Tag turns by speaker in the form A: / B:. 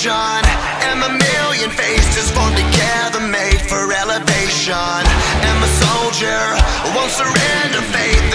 A: vision And a million faces formed together made for elevation. And am a soldier, won't surrender faith